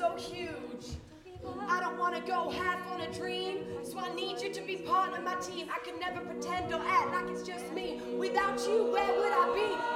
so huge. I don't want to go half on a dream, so I need you to be part of my team. I can never pretend or act like it's just me. Without you, where would I be?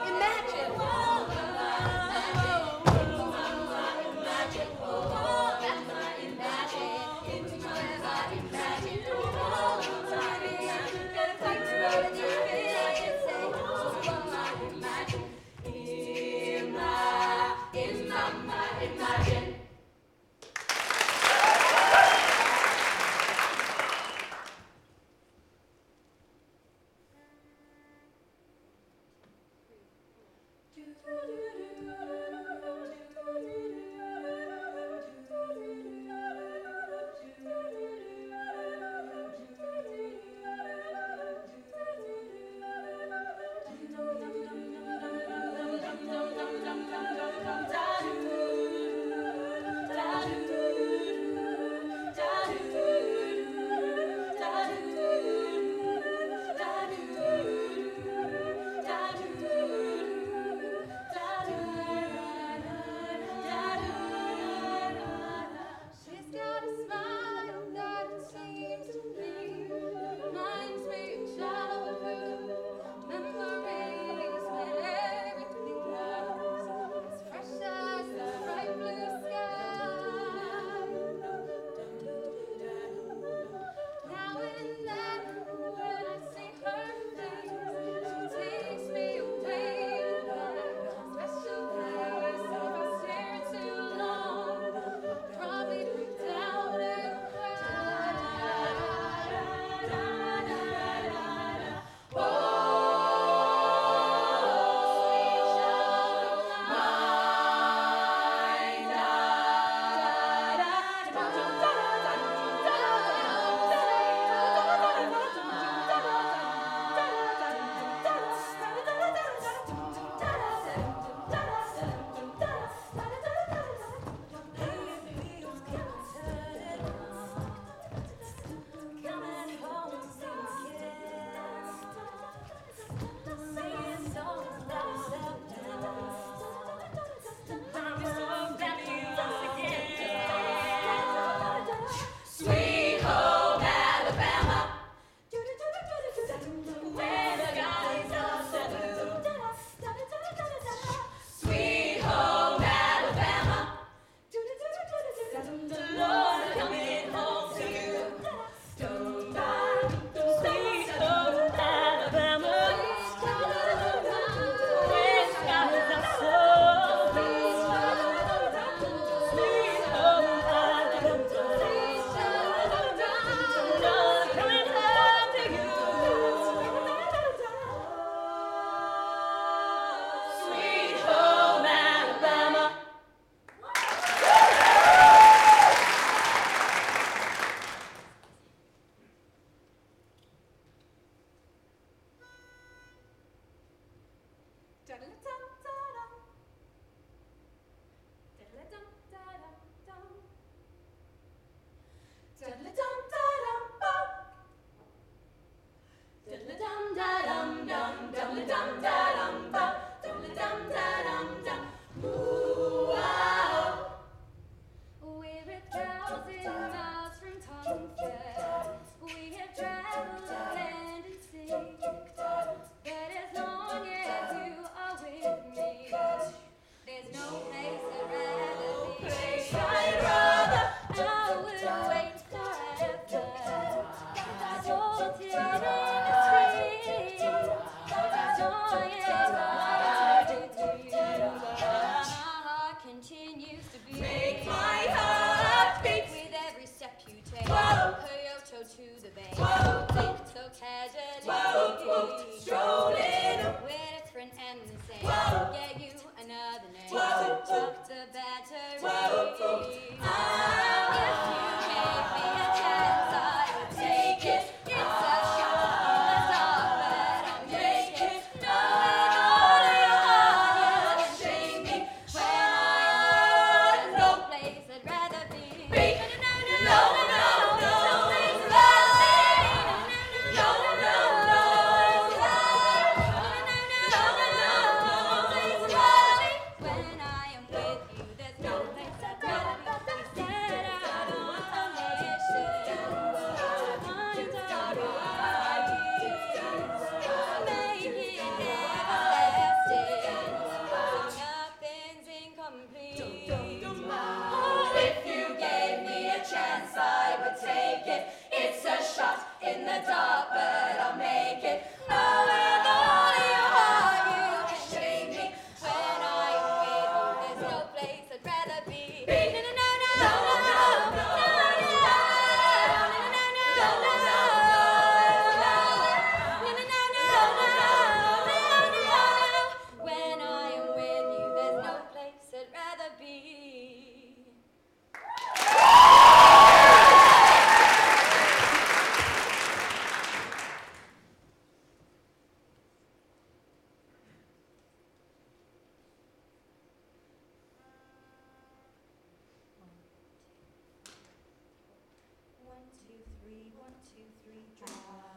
two, three, draw.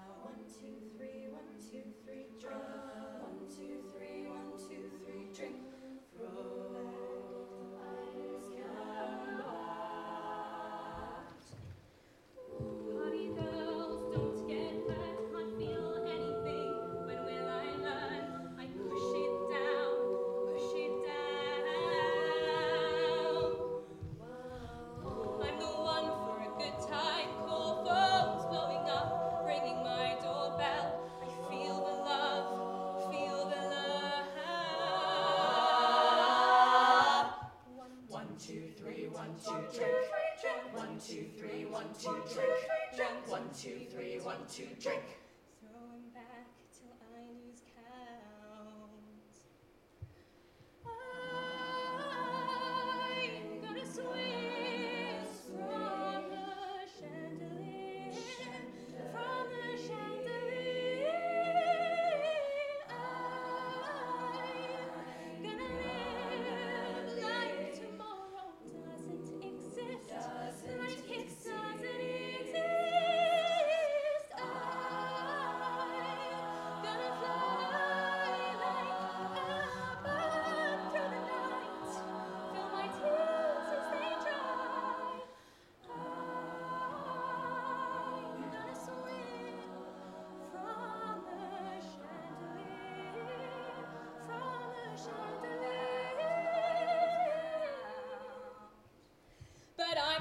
One two three, one two drink. One, two, three, one, two, drink. One, two, three, one, two, drink.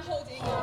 holding